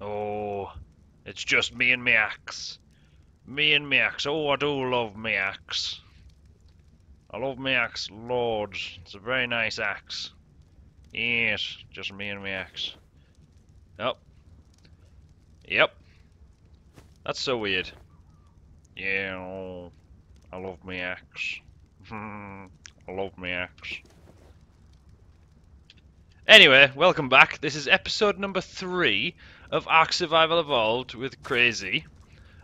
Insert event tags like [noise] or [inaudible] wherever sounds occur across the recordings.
Oh, it's just me and my axe. Me and my axe. Oh, I do love my axe. I love my axe, lords. It's a very nice axe. Yes, just me and my axe. Yep. Yep. That's so weird. Yeah, oh, I love my axe. [laughs] I love my axe. Anyway, welcome back. This is episode number three of Ark Survival Evolved with Crazy.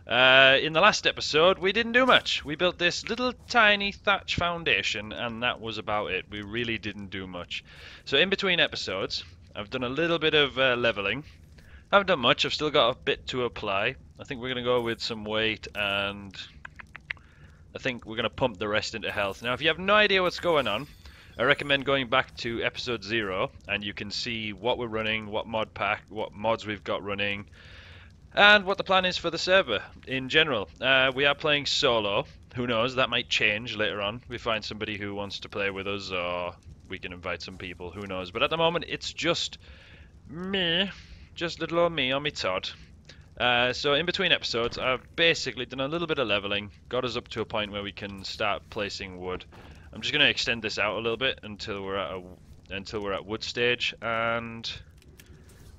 Uh, in the last episode, we didn't do much. We built this little tiny thatch foundation, and that was about it. We really didn't do much. So, in between episodes, I've done a little bit of uh, leveling. I haven't done much. I've still got a bit to apply. I think we're going to go with some weight, and I think we're going to pump the rest into health. Now, if you have no idea what's going on, I recommend going back to episode zero and you can see what we're running, what mod pack, what mods we've got running, and what the plan is for the server in general. Uh, we are playing solo. Who knows? That might change later on. We find somebody who wants to play with us, or we can invite some people. Who knows? But at the moment, it's just me, just little old me on me Todd. Uh, so in between episodes, I've basically done a little bit of leveling, got us up to a point where we can start placing wood. I'm just going to extend this out a little bit until we're at a, until we're at wood stage, and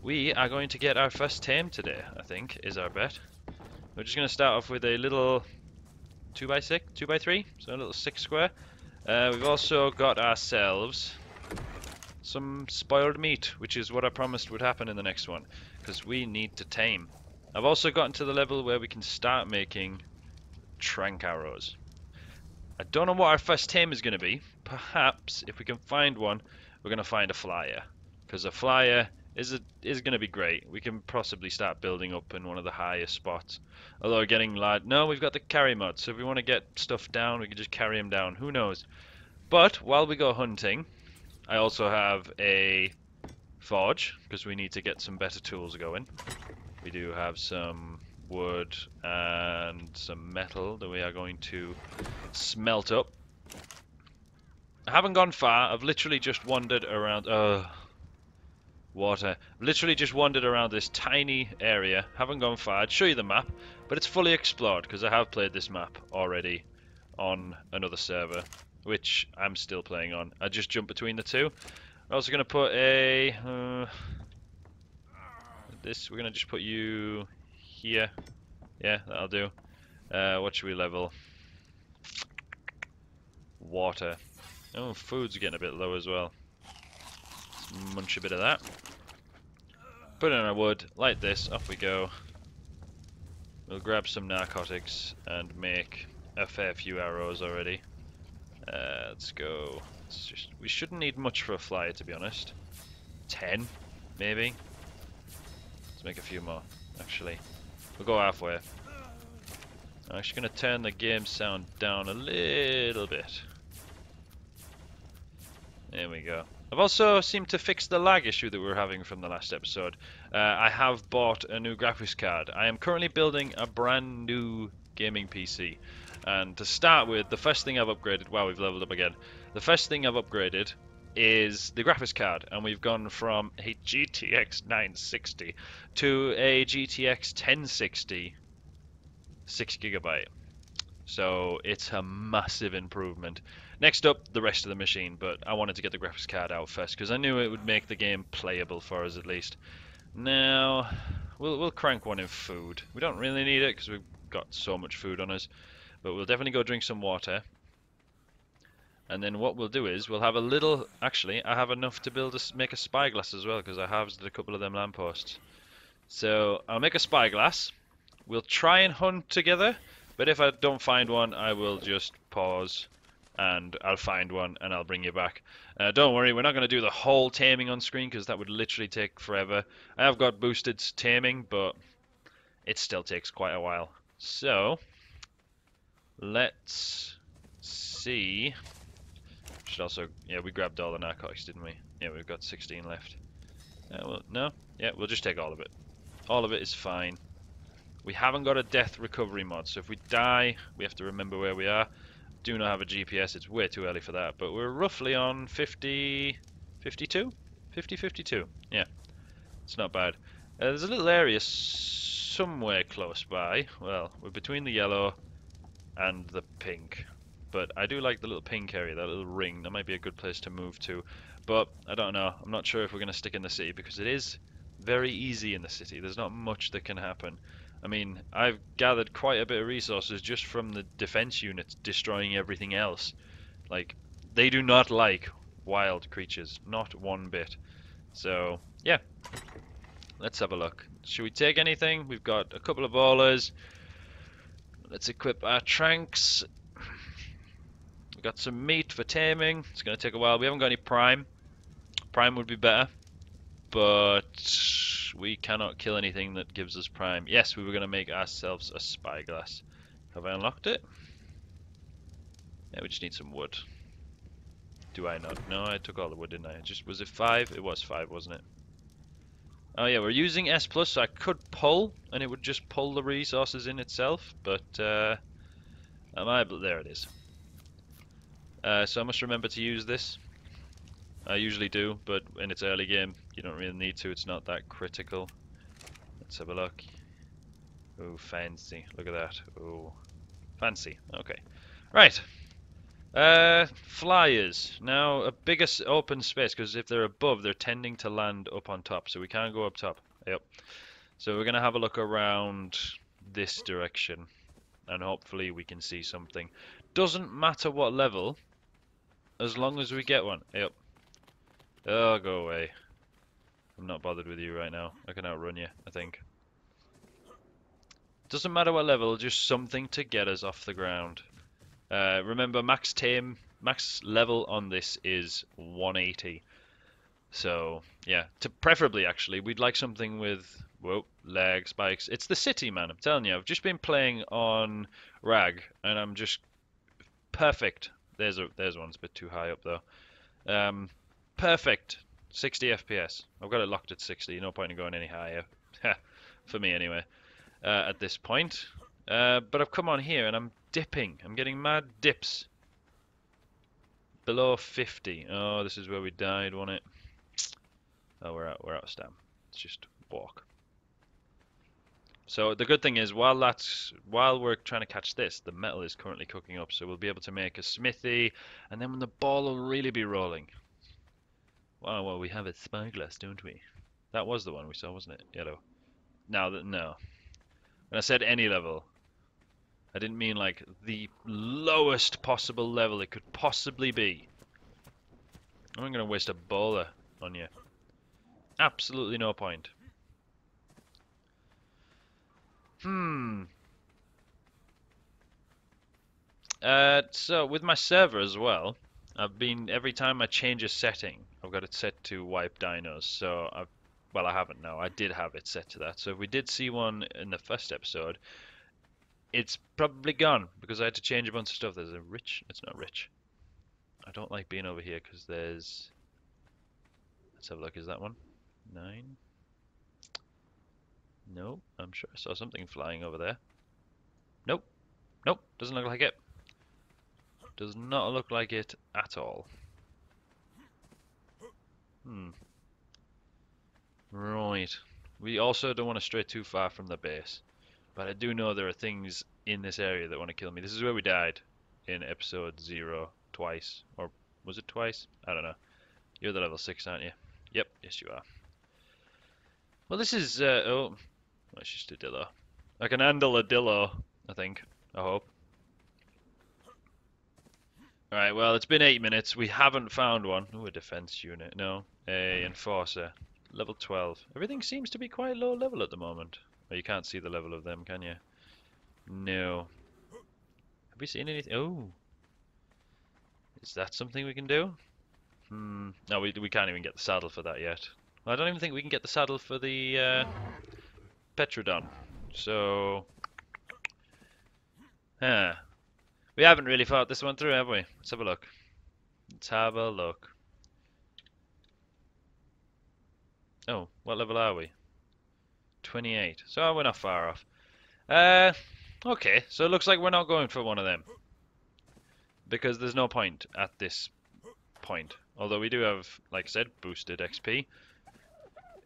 we are going to get our first tame today. I think is our bet. We're just going to start off with a little two by six, two by three, so a little six square. Uh, we've also got ourselves some spoiled meat, which is what I promised would happen in the next one, because we need to tame. I've also gotten to the level where we can start making tranq arrows. I don't know what our first tame is going to be. Perhaps, if we can find one, we're going to find a flyer. Because a flyer is a, is going to be great. We can possibly start building up in one of the highest spots. Although getting large... No, we've got the carry mod. So if we want to get stuff down, we can just carry them down. Who knows? But, while we go hunting, I also have a forge. Because we need to get some better tools going. We do have some wood and some metal that we are going to smelt up. I haven't gone far. I've literally just wandered around. Uh, water. Literally just wandered around this tiny area. Haven't gone far. I'd show you the map, but it's fully explored because I have played this map already on another server, which I'm still playing on. I just jump between the two. We're also going to put a. Uh, this. We're going to just put you here. Yeah, that'll do. Uh, what should we level? Water. Oh, food's getting a bit low as well. Let's munch a bit of that. Put in our wood, light this, off we go. We'll grab some narcotics and make a fair few arrows already. Uh, let's go. Let's just, we shouldn't need much for a flyer, to be honest. Ten, maybe. Let's make a few more, actually. We'll go halfway. I'm actually going to turn the game sound down a little bit. There we go. I've also seemed to fix the lag issue that we were having from the last episode. Uh, I have bought a new graphics card. I am currently building a brand new gaming PC. And to start with, the first thing I've upgraded, wow, we've leveled up again. The first thing I've upgraded is the graphics card, and we've gone from a GTX 960 to a GTX 1060 6 gigabyte. So it's a massive improvement. Next up, the rest of the machine, but I wanted to get the graphics card out first because I knew it would make the game playable for us at least. Now, we'll, we'll crank one in food. We don't really need it because we've got so much food on us, but we'll definitely go drink some water. And then what we'll do is we'll have a little. Actually, I have enough to build a, make a spyglass as well because I harvested a couple of them lampposts. So I'll make a spyglass. We'll try and hunt together, but if I don't find one, I will just pause and I'll find one and I'll bring you back. Uh, don't worry, we're not going to do the whole taming on screen because that would literally take forever. I have got boosted taming, but it still takes quite a while. So let's see should also, yeah, we grabbed all the narcotics, didn't we? Yeah, we've got 16 left. Uh, well, no? Yeah, we'll just take all of it. All of it is fine. We haven't got a death recovery mod, so if we die, we have to remember where we are. Do not have a GPS, it's way too early for that, but we're roughly on 50... 52? 50, 52, yeah. It's not bad. Uh, there's a little area somewhere close by. Well, we're between the yellow and the pink. But I do like the little pink area, that little ring. That might be a good place to move to. But I don't know. I'm not sure if we're going to stick in the city because it is very easy in the city. There's not much that can happen. I mean, I've gathered quite a bit of resources just from the defense units destroying everything else. Like, they do not like wild creatures, not one bit. So, yeah. Let's have a look. Should we take anything? We've got a couple of bolas. Let's equip our tranqs. Got some meat for taming. It's going to take a while. We haven't got any prime. Prime would be better. But we cannot kill anything that gives us prime. Yes, we were going to make ourselves a spyglass. Have I unlocked it? Yeah, we just need some wood. Do I not? No, I took all the wood, didn't I? Just Was it five? It was five, wasn't it? Oh yeah, we're using S+, plus, so I could pull, and it would just pull the resources in itself, but uh, am I? There it is. Uh, so I must remember to use this. I usually do, but in its early game, you don't really need to. It's not that critical. Let's have a look. Oh, fancy. Look at that. Oh, fancy. Okay. Right. Uh, flyers. Now, a bigger open space, because if they're above, they're tending to land up on top, so we can't go up top. Yep. So we're going to have a look around this direction, and hopefully we can see something. Doesn't matter what level, as long as we get one. Yep. Oh, go away. I'm not bothered with you right now. I can outrun you, I think. Doesn't matter what level, just something to get us off the ground. Uh, remember, max tame, max level on this is 180. So yeah, to preferably actually, we'd like something with whoa leg spikes. It's the city, man. I'm telling you, I've just been playing on Rag, and I'm just perfect. There's a there's one's a bit too high up though. Um, perfect. 60 FPS. I've got it locked at 60. No point in going any higher. [laughs] For me, anyway. Uh, at this point. Uh, but I've come on here and I'm dipping. I'm getting mad dips. Below 50. Oh, this is where we died, wasn't it? Oh, we're out, we're out of stam. Let's just walk. So the good thing is, while that's while we're trying to catch this, the metal is currently cooking up, so we'll be able to make a smithy, and then when the ball will really be rolling. Wow, well we have a spyglass, don't we? That was the one we saw, wasn't it? Yellow. Now that no. When I said any level, I didn't mean like the lowest possible level it could possibly be. I'm going to waste a bola on you. Absolutely no point. Hmm. Uh, so with my server as well, I've been every time I change a setting, I've got it set to wipe dinos. So I've well, I haven't now. I did have it set to that. So if we did see one in the first episode, it's probably gone because I had to change a bunch of stuff. There's a rich. It's not rich. I don't like being over here because there's. Let's have a look. Is that one? Nine. No, I'm sure I saw something flying over there. Nope. Nope. Doesn't look like it. Does not look like it at all. Hmm. Right. We also don't want to stray too far from the base. But I do know there are things in this area that want to kill me. This is where we died in episode 0 twice. Or was it twice? I don't know. You're the level 6, aren't you? Yep, yes you are. Well, this is... Uh, oh, it's just a dillo. I can handle a dillo, I think. I hope. Alright, well, it's been 8 minutes. We haven't found one. Oh, a defense unit. No. A enforcer. Level 12. Everything seems to be quite low level at the moment. Well, you can't see the level of them, can you? No. Have we seen anything? Oh. Is that something we can do? Hmm. No, we, we can't even get the saddle for that yet. I don't even think we can get the saddle for the uh, Petrodon. So... Huh. We haven't really thought this one through, have we? Let's have a look. Let's have a look. Oh, what level are we? 28. So we're not far off. Uh, okay, so it looks like we're not going for one of them. Because there's no point at this point. Although we do have, like I said, boosted XP.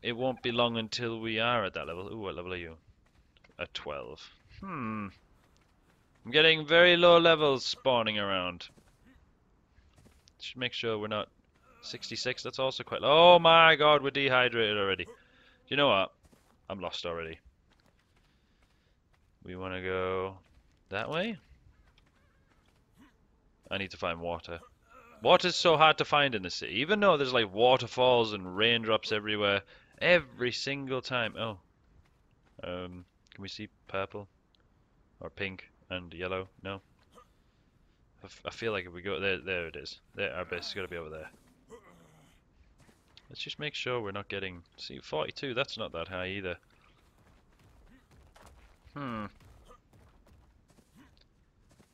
It won't be long until we are at that level. Ooh, what level are you? At 12. Hmm. I'm getting very low levels spawning around. Should make sure we're not 66. That's also quite low. Oh my god, we're dehydrated already. You know what? I'm lost already. We want to go that way? I need to find water. Water's so hard to find in the city. Even though there's like waterfalls and raindrops everywhere. Every single time. Oh. Um, can we see purple? Or pink and yellow? No? I, feel like if we go there, there it is. There, our base is going to be over there. Let's just make sure we're not getting... See, 42, that's not that high either. Hmm.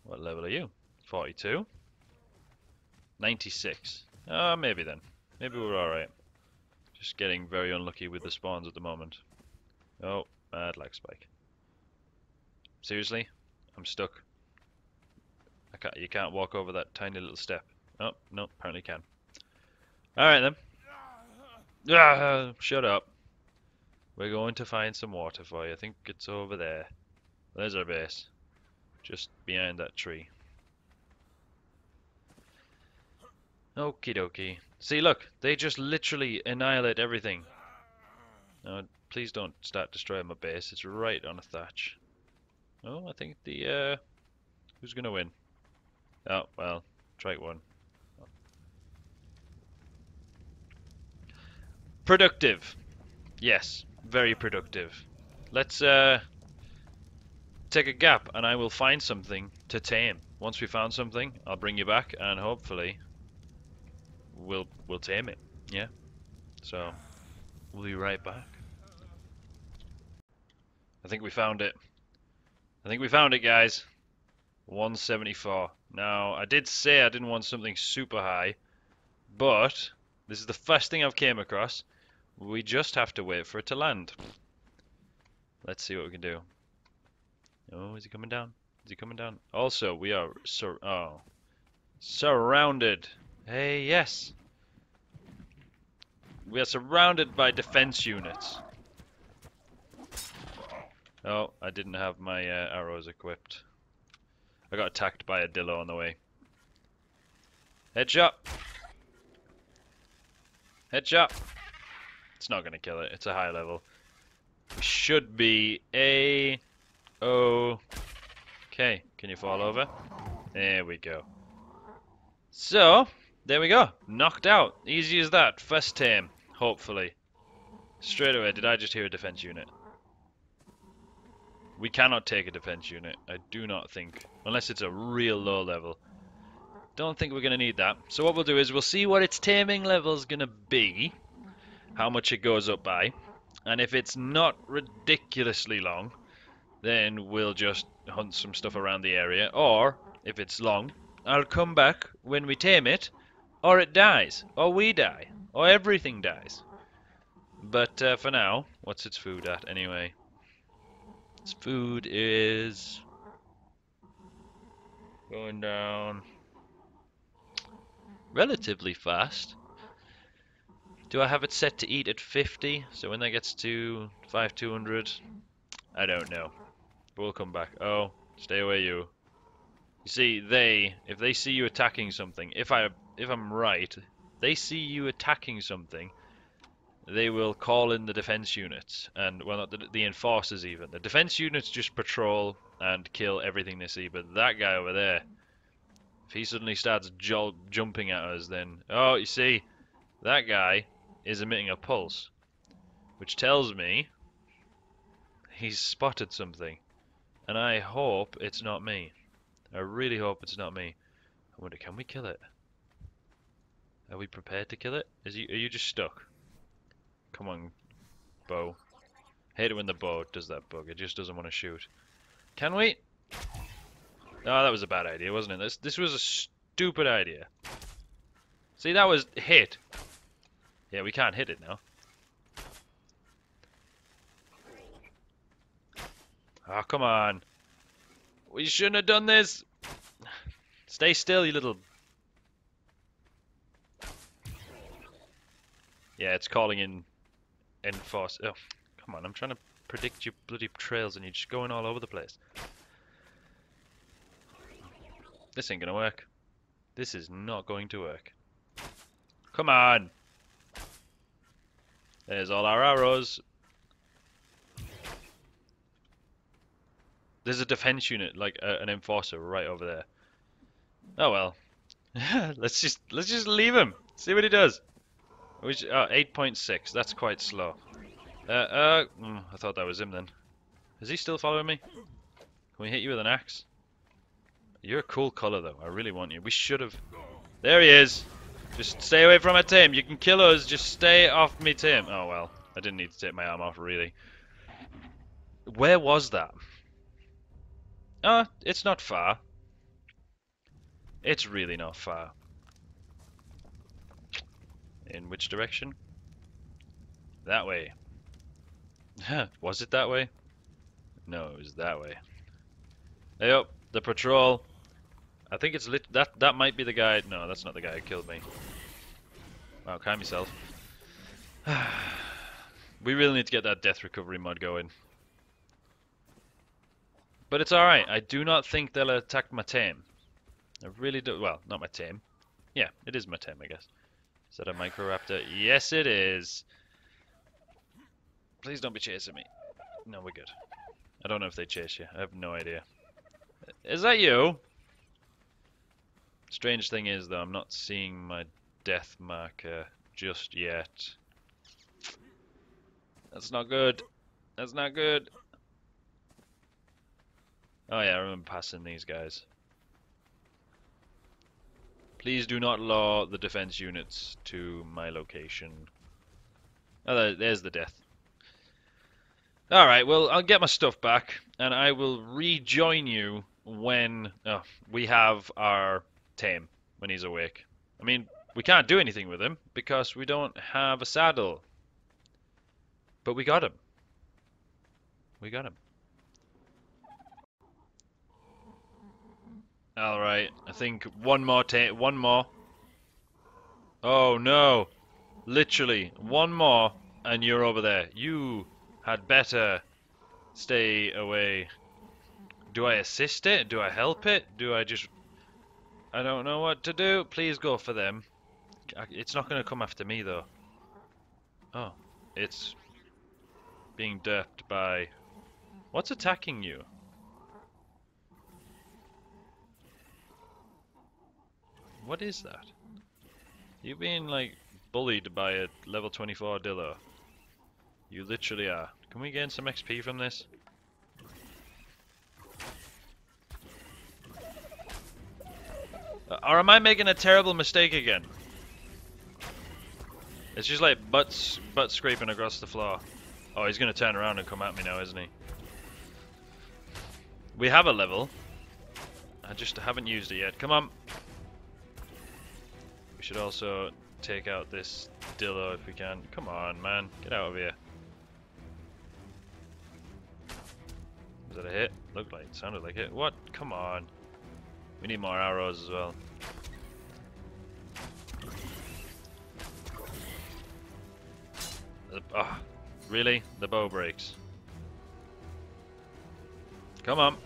What level are you? 42? 96. Ah, uh, maybe then. Maybe we're alright. Just getting very unlucky with the spawns at the moment. Oh, bad lag spike. Seriously? I'm stuck. I can't, you can't walk over that tiny little step. Oh, no, apparently can. Alright then. Ah, shut up. We're going to find some water for you. I think it's over there. There's our base. Just behind that tree. Okie dokie. See, look, they just literally annihilate everything. No, please don't start destroying my base. It's right on a thatch. Oh, I think the, uh, who's gonna win? Oh, well, Trike won. Productive. Yes, very productive. Let's, uh, take a gap and I will find something to tame. Once we found something, I'll bring you back and hopefully we'll we'll tame it. Yeah. So we'll be right back. I think we found it. I think we found it, guys. 174. Now, I did say I didn't want something super high, but this is the first thing I've came across. We just have to wait for it to land. Let's see what we can do. Oh, is he coming down? Is he coming down? Also, we are sur oh, surrounded Hey, yes. We are surrounded by defense units. Oh, I didn't have my uh, arrows equipped. I got attacked by a dillo on the way. Headshot! Headshot! It's not gonna kill it, it's a high level. Should be a... Oh... Okay, can you fall over? There we go. So, there we go. Knocked out. Easy as that. First tame. Hopefully. Straight away, did I just hear a defense unit? We cannot take a defense unit. I do not think. Unless it's a real low level. Don't think we're going to need that. So what we'll do is we'll see what its taming level is going to be. How much it goes up by. And if it's not ridiculously long, then we'll just hunt some stuff around the area. Or, if it's long, I'll come back when we tame it or it dies. Or we die. Or everything dies. But uh, for now, what's its food at anyway? Its food is going down relatively fast. Do I have it set to eat at 50? So when that gets to 5200, I don't know. We'll come back. Oh, stay away you. You see, they, if they see you attacking something, if I if I'm right, they see you attacking something, they will call in the defense units, and well, not the, the enforcers even. The defense units just patrol and kill everything they see, but that guy over there, if he suddenly starts jumping at us, then oh, you see, that guy is emitting a pulse, which tells me he's spotted something, and I hope it's not me. I really hope it's not me. I wonder, can we kill it? Are we prepared to kill it? Is he, are you just stuck? Come on, bow. Hate it when the bow does that bug. It just doesn't want to shoot. Can we? Oh, that was a bad idea, wasn't it? This this was a stupid idea. See, that was hit. Yeah, we can't hit it now. Oh, come on. We shouldn't have done this. Stay still, you little Yeah, it's calling in enforce. Oh, come on! I'm trying to predict your bloody trails, and you're just going all over the place. This ain't gonna work. This is not going to work. Come on! There's all our arrows. There's a defense unit, like uh, an enforcer, right over there. Oh well. [laughs] let's just let's just leave him. See what he does. Which uh, 8.6. That's quite slow. Uh, uh. Mm, I thought that was him then. Is he still following me? Can we hit you with an axe? You're a cool color though. I really want you. We should have. There he is. Just stay away from my team. You can kill us. Just stay off me team. Oh well. I didn't need to take my arm off really. Where was that? Ah, uh, it's not far. It's really not far. In which direction? That way. [laughs] was it that way? No, it was that way. Hey up, the patrol. I think it's lit. That that might be the guy. No, that's not the guy who killed me. Wow, calm yourself. [sighs] we really need to get that death recovery mod going. But it's alright. I do not think they'll attack my tame. I really do. Well, not my tame. Yeah, it is my tame, I guess. Is that a Microraptor? Yes, it is. Please don't be chasing me. No, we're good. I don't know if they chase you. I have no idea. Is that you? Strange thing is, though, I'm not seeing my death marker just yet. That's not good. That's not good. Oh yeah, I remember passing these guys. Please do not law the defense units to my location. Oh, there's the death. Alright, well, I'll get my stuff back, and I will rejoin you when oh, we have our tame, when he's awake. I mean, we can't do anything with him, because we don't have a saddle. But we got him. We got him. All right, I think one more one more. Oh no. Literally, one more and you're over there. You had better stay away. Do I assist it? Do I help it? Do I just... I don't know what to do. Please go for them. It's not going to come after me, though. Oh, it's being derped by... What's attacking you? What is that? You being like bullied by a level 24 Dillo. You literally are. Can we gain some XP from this? Uh, or am I making a terrible mistake again? It's just like butts, butt scraping across the floor. Oh, he's to turn around and come at me now, isn't he? We have a level. I just haven't used it yet. Come on should also take out this dillo if we can. Come on, man. Get out of here. Was that a hit? Looked like it. Sounded like it. What? Come on. We need more arrows as well. Oh, really? The bow breaks. Come on.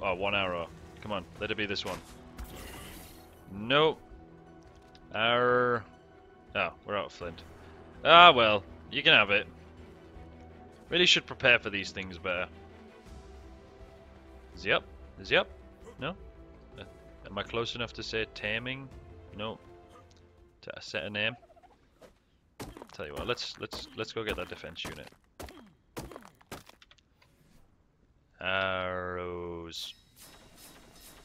Oh, one arrow. Come on, let it be this one. Nope. Our... Oh, we're out of flint. Ah, well. You can have it. Really should prepare for these things better. Is he up? Is he up? No? Uh, am I close enough to say taming? No. To set a name? Tell you what, let's let's let's go get that defense unit. Arrows.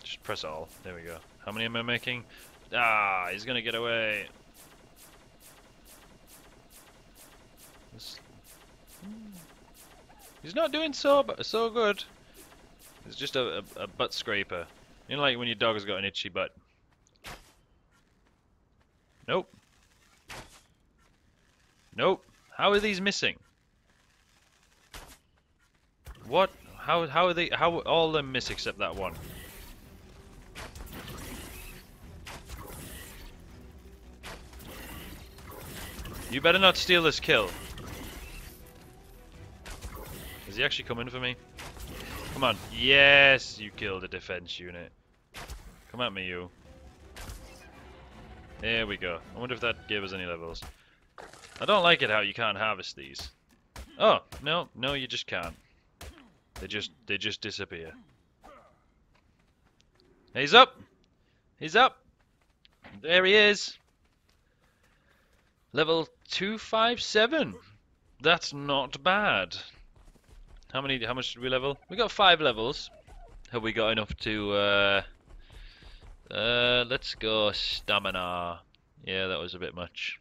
Just press all. There we go. How many am I making? Ah, he's gonna get away. He's not doing so so good. It's just a, a, a butt scraper. You know like when your dog has got an itchy butt. Nope. Nope. How are these missing? What? How how are they? How all them miss except that one? You better not steal this kill. Is he actually coming for me? Come on. Yes, you killed a defense unit. Come at me, you. There we go. I wonder if that gave us any levels. I don't like it how you can't harvest these. Oh, no, no, you just can't. They just, they just disappear. He's up! He's up! There he is! Level 257. That's not bad. How many, how much did we level? We got five levels. Have we got enough to, uh, uh, let's go stamina. Yeah, that was a bit much.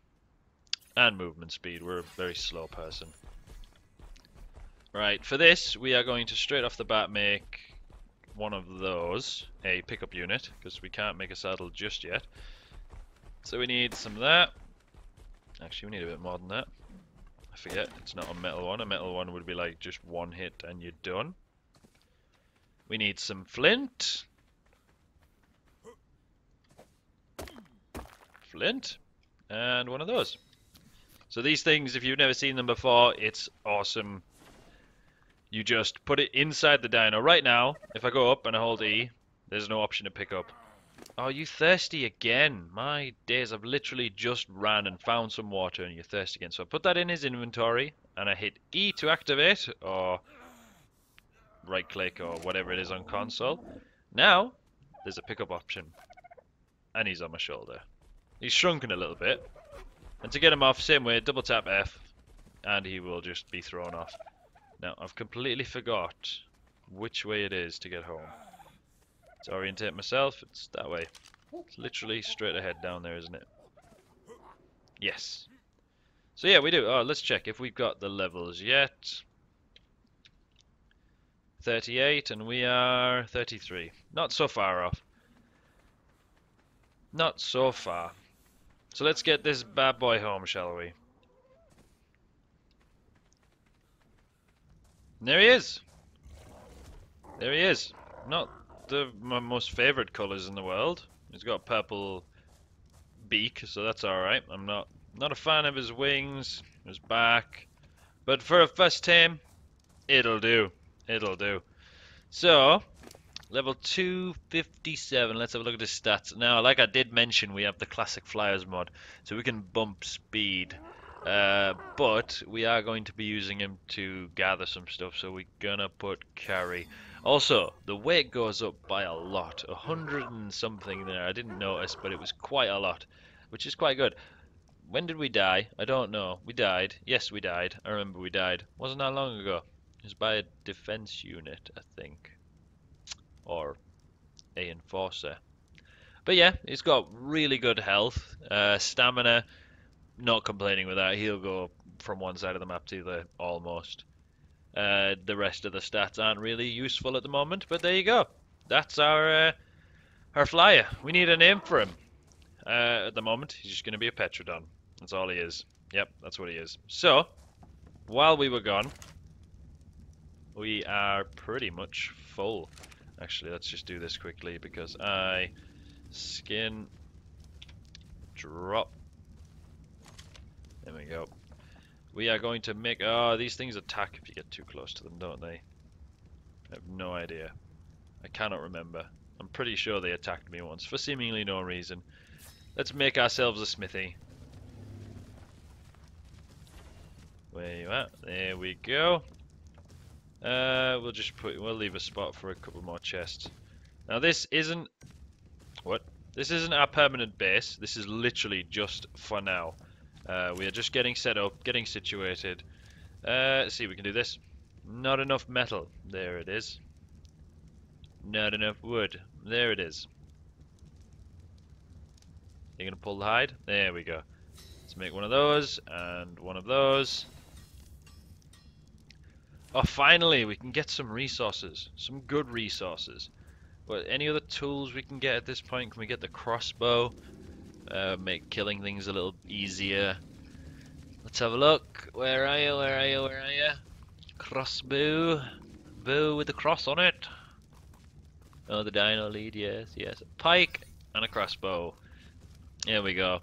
And movement speed. We're a very slow person. Right, for this, we are going to straight off the bat make one of those a pickup unit, because we can't make a saddle just yet. So we need some of that. Actually, we need a bit more than that. I forget, it's not a metal one. A metal one would be like just one hit and you're done. We need some flint. Flint. And one of those. So these things, if you've never seen them before, it's awesome you just put it inside the dino. Right now, if I go up and I hold E, there's no option to pick up. Oh, you thirsty again? My days, I've literally just ran and found some water and you're thirsty again. So I put that in his inventory and I hit E to activate or right click or whatever it is on console. Now, there's a pickup option. And he's on my shoulder. He's shrunken a little bit. And to get him off, same way, double tap F and he will just be thrown off. Now, I've completely forgot which way it is to get home. To orientate myself, it's that way. It's literally straight ahead down there, isn't it? Yes. So yeah, we do. Oh, let's check if we've got the levels yet. 38 and we are 33. Not so far off. Not so far. So let's get this bad boy home, shall we? there he is. There he is. Not the my most favorite colors in the world. He's got purple beak, so that's all right. I'm not not a fan of his wings, his back, but for a first tame, it'll do. It'll do. So, level 257. Let's have a look at his stats. Now, like I did mention, we have the classic flyers mod, so we can bump speed uh, but we are going to be using him to gather some stuff, so we're gonna put carry. Also, the weight goes up by a lot, a hundred and something there. I didn't notice, but it was quite a lot, which is quite good. When did we die? I don't know. We died. Yes, we died. I remember we died. Wasn't that long ago. It was by a defense unit, I think, or a enforcer. But yeah, he's got really good health, uh, stamina not complaining with that. He'll go from one side of the map to the almost. Uh, the rest of the stats aren't really useful at the moment, but there you go. That's our uh, our flyer. We need a name for him. Uh, at the moment, he's just going to be a Petrodon. That's all he is. Yep, that's what he is. So, while we were gone, we are pretty much full. Actually, let's just do this quickly because I skin drop there we go. We are going to make... Oh, these things attack if you get too close to them, don't they? I have no idea. I cannot remember. I'm pretty sure they attacked me once, for seemingly no reason. Let's make ourselves a smithy. Where you at? There we go. Uh, we'll just put... We'll leave a spot for a couple more chests. Now this isn't... What? This isn't our permanent base. This is literally just for now. Uh, we are just getting set up, getting situated. Uh, let's see, we can do this. Not enough metal. There it is. Not enough wood. There it is. You're going to pull the hide? There we go. Let's make one of those, and one of those. Oh, finally, we can get some resources. Some good resources. But any other tools we can get at this point? Can we get the crossbow? Uh, make killing things a little easier. Let's have a look. Where are you? Where are you? Where are you? Crossbow. Bow with a cross on it. Oh, the dino lead, yes, yes. Pike and a crossbow. There we go.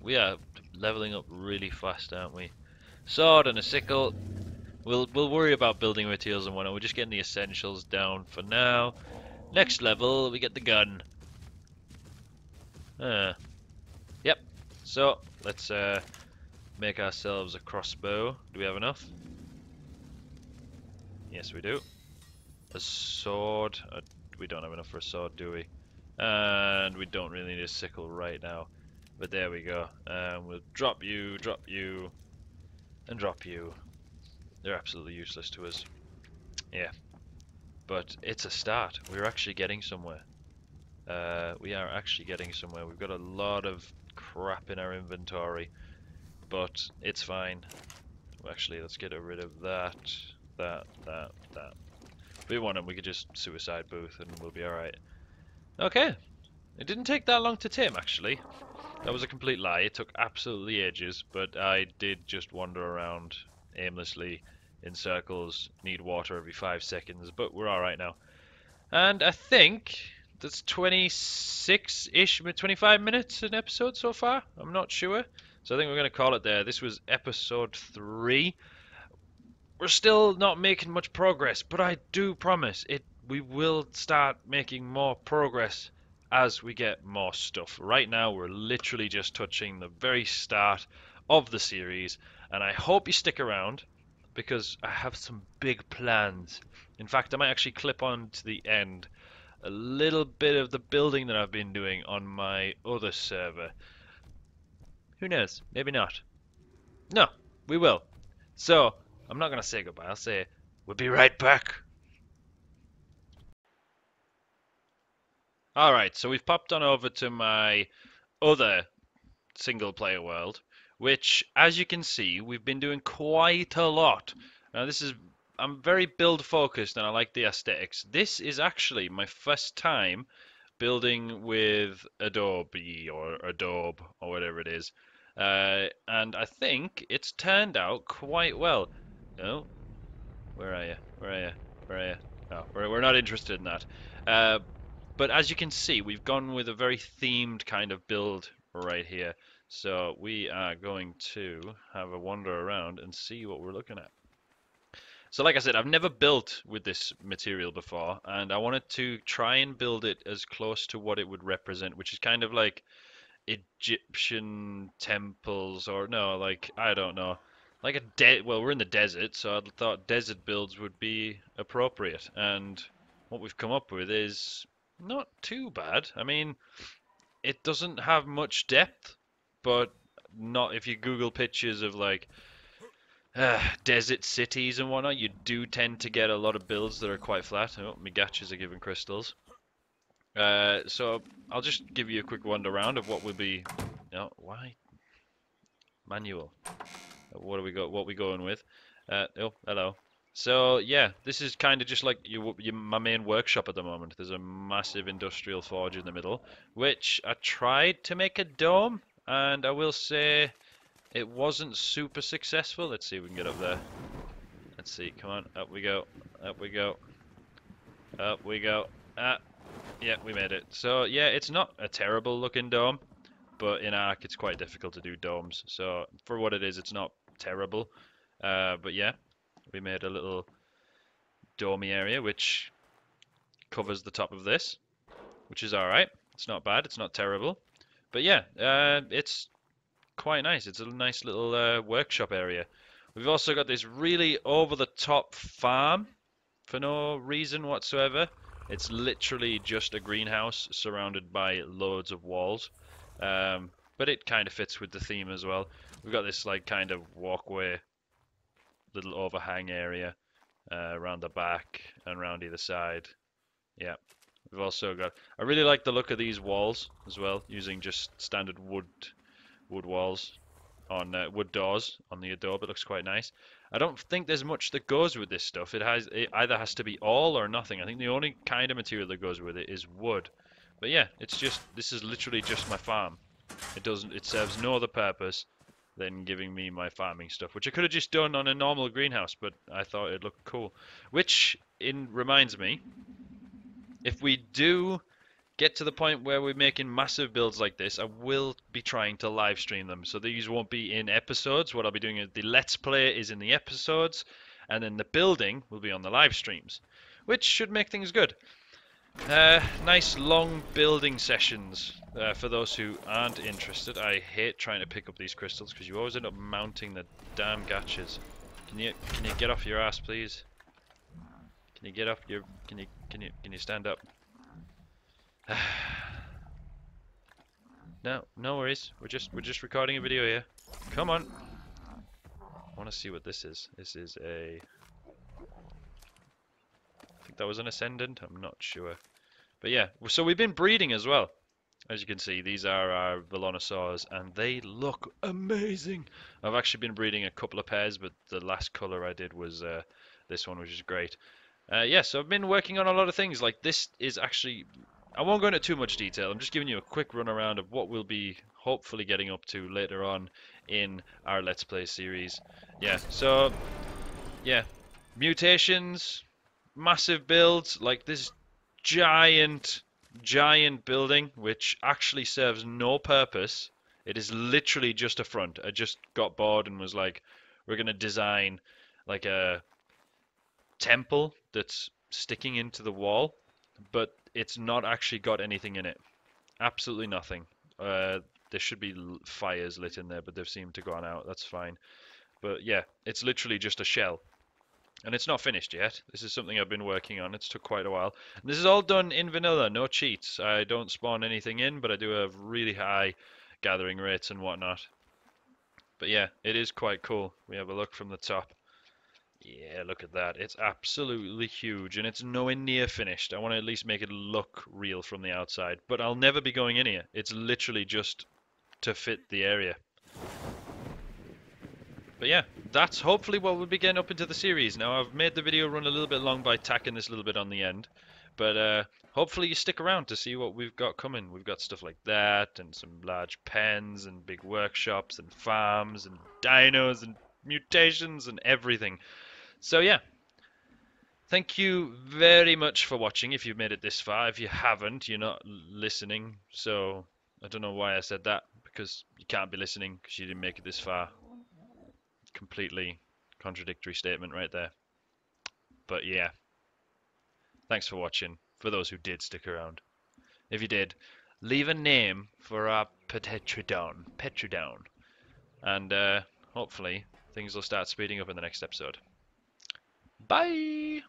We are leveling up really fast, aren't we? Sword and a sickle. We'll we'll worry about building materials and whatnot. We're just getting the essentials down for now. Next level, we get the gun. Yep. So let's uh, make ourselves a crossbow. Do we have enough? Yes, we do. A sword. Uh, we don't have enough for a sword, do we? And we don't really need a sickle right now. But there we go. Um, we'll drop you, drop you, and drop you. They're absolutely useless to us. Yeah. But it's a start. We're actually getting somewhere. Uh, we are actually getting somewhere. We've got a lot of crap in our inventory. But it's fine. Actually, let's get rid of that, that, that, that. If we want them, we could just suicide booth and we'll be alright. Okay. It didn't take that long to tame, actually. That was a complete lie. It took absolutely ages, but I did just wander around aimlessly in circles, need water every five seconds, but we're alright now. And I think that's 26-ish, 25 minutes an episode so far. I'm not sure. So I think we're going to call it there. This was episode 3. We're still not making much progress, but I do promise it we will start making more progress as we get more stuff. Right now, we're literally just touching the very start of the series, and I hope you stick around because I have some big plans. In fact, I might actually clip on to the end a little bit of the building that I've been doing on my other server. Who knows? Maybe not. No, we will. So, I'm not going to say goodbye. I'll say, we'll be right back. Alright, so we've popped on over to my other single player world, which, as you can see, we've been doing quite a lot. Now, this is, I'm very build focused and I like the aesthetics. This is actually my first time building with Adobe or Adobe or whatever it is. Uh, and I think it's turned out quite well. No? Where are you? Where are you? Where are you? No, we're, we're not interested in that. Uh, but as you can see, we've gone with a very themed kind of build right here. So we are going to have a wander around and see what we're looking at. So like I said, I've never built with this material before, and I wanted to try and build it as close to what it would represent, which is kind of like Egyptian temples, or no, like, I don't know. Like a de well, we're in the desert, so I thought desert builds would be appropriate, and what we've come up with is not too bad. I mean, it doesn't have much depth, but not if you Google pictures of like uh, desert cities and whatnot, you do tend to get a lot of builds that are quite flat. Oh, my gachas are giving crystals. Uh, so I'll just give you a quick wander around of what will be. No, why? Manual. What are we got? What we going with? Uh, oh, hello. So yeah, this is kind of just like my main workshop at the moment. There's a massive industrial forge in the middle, which I tried to make a dome, and I will say it wasn't super successful. Let's see if we can get up there. Let's see, come on, up we go, up we go, up we go. Ah, yeah, we made it. So yeah, it's not a terrible looking dome, but in Ark it's quite difficult to do domes. So for what it is, it's not terrible. Uh, but yeah, we made a little domey area which covers the top of this, which is alright. It's not bad, it's not terrible. But yeah, uh, it's quite nice. It's a nice little uh, workshop area. We've also got this really over-the-top farm for no reason whatsoever. It's literally just a greenhouse surrounded by loads of walls. Um, but it kind of fits with the theme as well. We've got this like kind of walkway little overhang area uh, around the back and around either side. Yeah. We've also got... I really like the look of these walls as well, using just standard wood wood walls on uh, wood doors on the Adobe. It looks quite nice. I don't think there's much that goes with this stuff. It has it either has to be all or nothing. I think the only kind of material that goes with it is wood. But yeah, it's just this is literally just my farm. It doesn't it serves no other purpose than giving me my farming stuff, which I could have just done on a normal greenhouse, but I thought it looked cool. Which in reminds me, if we do get to the point where we're making massive builds like this, I will be trying to live stream them. So these won't be in episodes. What I'll be doing is the let's play is in the episodes, and then the building will be on the live streams, which should make things good. Uh, nice long building sessions uh, for those who aren't interested. I hate trying to pick up these crystals because you always end up mounting the damn gachas. Can you can you get off your ass, please? Can you get up your can you can you can you stand up? [sighs] no, no worries. We're just we're just recording a video here. Come on. I want to see what this is. This is a I think that was an ascendant. I'm not sure. But yeah, so we've been breeding as well. As you can see, these are our Velonasaurs, and they look amazing. I've actually been breeding a couple of pairs, but the last color I did was uh, this one, which is great. Uh, yeah, so I've been working on a lot of things. Like this is actually, I won't go into too much detail. I'm just giving you a quick run around of what we'll be hopefully getting up to later on in our Let's Play series. Yeah, so yeah, mutations, massive builds like this giant, giant building which actually serves no purpose. It is literally just a front. I just got bored and was like, we're going to design like a temple that's sticking into the wall, but it's not actually got anything in it. Absolutely nothing. Uh, there should be fires lit in there, but they've seemed to gone out. That's fine. But yeah, it's literally just a shell. And it's not finished yet. This is something I've been working on. It's took quite a while. And this is all done in vanilla, no cheats. I don't spawn anything in, but I do have really high gathering rates and whatnot. But yeah, it is quite cool. We have a look from the top. Yeah, look at that. It's absolutely huge, and it's nowhere near finished. I want to at least make it look real from the outside, but I'll never be going in here. It's literally just to fit the area. But yeah, that's hopefully what we'll be getting up into the series. Now, I've made the video run a little bit long by tacking this little bit on the end. But uh, hopefully you stick around to see what we've got coming. We've got stuff like that, and some large pens, and big workshops, and farms, and dinos, and mutations, and everything. So yeah, thank you very much for watching if you've made it this far. If you haven't, you're not listening. So I don't know why I said that, because you can't be listening because you didn't make it this far completely contradictory statement right there. But yeah, thanks for watching, for those who did stick around. If you did, leave a name for our Petrodon, Petrodon, and uh, hopefully things will start speeding up in the next episode bye.